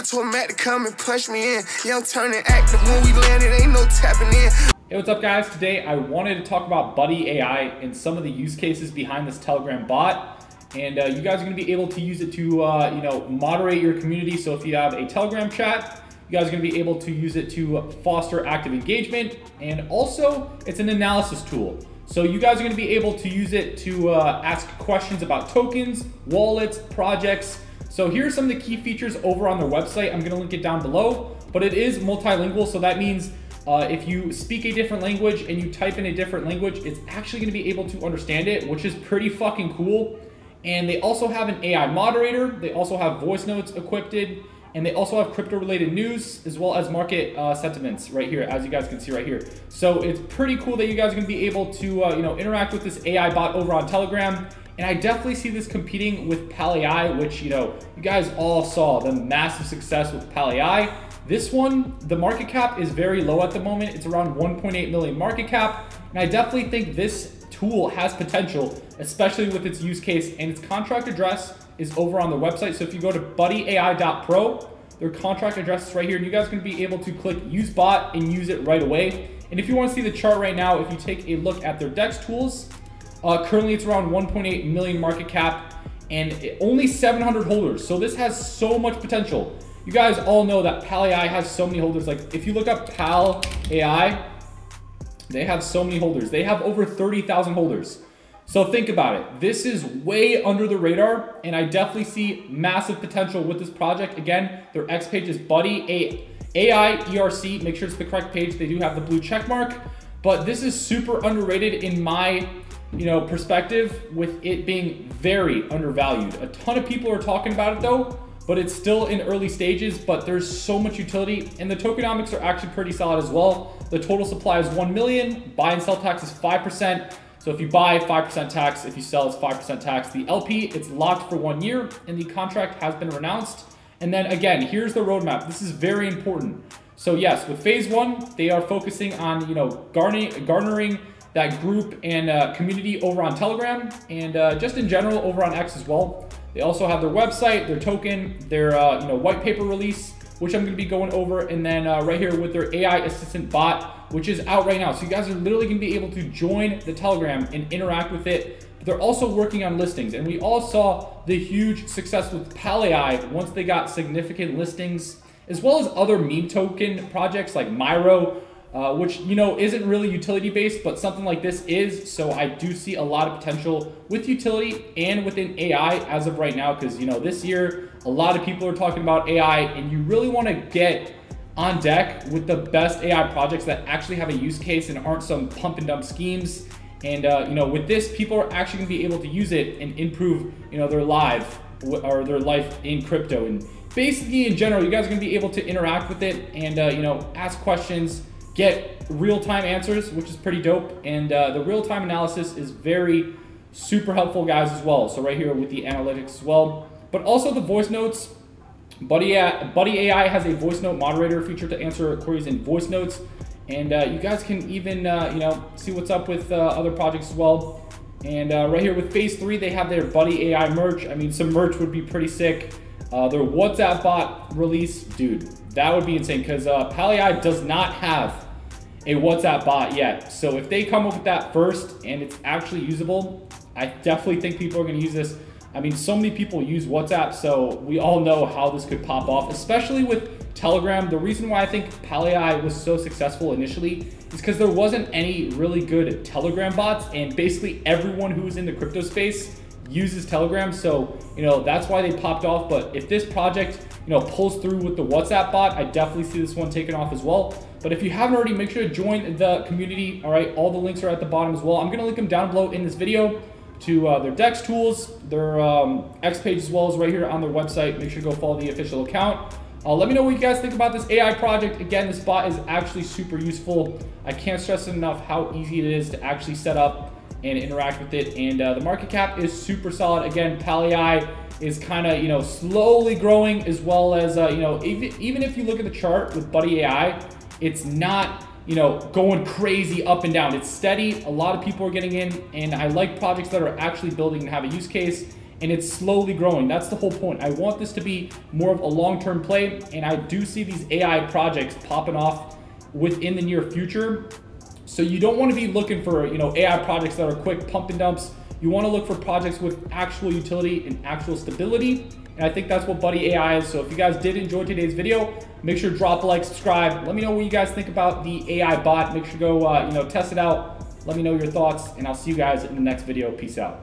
I told Matt to come and push me in. Yeah, turning active when we landed, ain't no tapping in. Hey, what's up guys? Today I wanted to talk about Buddy AI and some of the use cases behind this Telegram bot. And uh, you guys are gonna be able to use it to, uh, you know, moderate your community. So if you have a Telegram chat, you guys are gonna be able to use it to foster active engagement. And also, it's an analysis tool. So you guys are gonna be able to use it to uh, ask questions about tokens, wallets, projects. So here are some of the key features over on their website. I'm gonna link it down below, but it is multilingual. So that means uh, if you speak a different language and you type in a different language, it's actually gonna be able to understand it, which is pretty fucking cool. And they also have an AI moderator. They also have voice notes equipped and they also have crypto related news as well as market uh, sentiments right here, as you guys can see right here. So it's pretty cool that you guys are gonna be able to, uh, you know, interact with this AI bot over on Telegram. And I definitely see this competing with PalAI, which, you know, you guys all saw the massive success with PalAI. This one, the market cap is very low at the moment. It's around 1.8 million market cap. And I definitely think this tool has potential, especially with its use case and its contract address is over on the website. So if you go to buddyai.pro, their contract address is right here, and you guys are gonna be able to click use bot and use it right away. And if you wanna see the chart right now, if you take a look at their DEX tools, uh, currently it's around 1.8 million market cap and only 700 holders. So this has so much potential. You guys all know that Pal AI has so many holders. Like if you look up Pal AI, they have so many holders. They have over 30,000 holders. So think about it. This is way under the radar, and I definitely see massive potential with this project. Again, their X page is Buddy AI ERC. Make sure it's the correct page. They do have the blue check mark, but this is super underrated in my you know perspective with it being very undervalued. A ton of people are talking about it though, but it's still in early stages, but there's so much utility and the tokenomics are actually pretty solid as well. The total supply is 1 million, buy and sell tax is 5%. So if you buy, 5% tax. If you sell, it's 5% tax. The LP, it's locked for one year, and the contract has been renounced. And then again, here's the roadmap. This is very important. So yes, with phase one, they are focusing on you know garnering, garnering that group and uh, community over on Telegram, and uh, just in general over on X as well. They also have their website, their token, their uh, you know white paper release, which I'm going to be going over, and then uh, right here with their AI assistant bot which is out right now. So you guys are literally gonna be able to join the Telegram and interact with it. But they're also working on listings. And we all saw the huge success with PalAI once they got significant listings, as well as other meme token projects like Myro, uh, which you know isn't really utility based, but something like this is. So I do see a lot of potential with utility and within AI as of right now, because you know this year a lot of people are talking about AI, and you really want to get on deck with the best AI projects that actually have a use case and aren't some pump and dump schemes. And uh, you know, with this, people are actually gonna be able to use it and improve, you know, their life or their life in crypto. And basically, in general, you guys are gonna be able to interact with it and uh, you know, ask questions, get real-time answers, which is pretty dope. And uh, the real-time analysis is very super helpful, guys, as well. So right here with the analytics as well, but also the voice notes Buddy, Buddy AI has a voice note moderator feature to answer queries in voice notes. And uh, you guys can even, uh, you know, see what's up with uh, other projects as well. And uh, right here with phase three, they have their Buddy AI merch. I mean, some merch would be pretty sick. Uh, their WhatsApp bot release, dude, that would be insane because uh, PalAI does not have a WhatsApp bot yet. So if they come up with that first and it's actually usable, I definitely think people are going to use this I mean, so many people use WhatsApp, so we all know how this could pop off, especially with Telegram. The reason why I think PalAI was so successful initially is because there wasn't any really good Telegram bots, and basically everyone who's in the crypto space uses Telegram. So, you know, that's why they popped off. But if this project, you know, pulls through with the WhatsApp bot, I definitely see this one taking off as well. But if you haven't already, make sure to join the community. All right, all the links are at the bottom as well. I'm gonna link them down below in this video to uh, their DEX tools, their um, X page as well as right here on their website. Make sure to go follow the official account. Uh, let me know what you guys think about this AI project. Again, this bot is actually super useful. I can't stress enough how easy it is to actually set up and interact with it. And uh, the market cap is super solid. Again, PalAI is kind of, you know, slowly growing as well as, uh, you know, even, even if you look at the chart with Buddy AI, it's not you know, going crazy up and down. It's steady. A lot of people are getting in, and I like projects that are actually building and have a use case. and it's slowly growing. That's the whole point. I want this to be more of a long-term play, and I do see these AI projects popping off within the near future. So you don't want to be looking for, you know, AI projects that are quick pump and dumps. You want to look for projects with actual utility and actual stability. And I think that's what Buddy AI is. So if you guys did enjoy today's video, make sure to drop a like, subscribe. Let me know what you guys think about the AI bot. Make sure to go, uh, you know, test it out. Let me know your thoughts, and I'll see you guys in the next video. Peace out.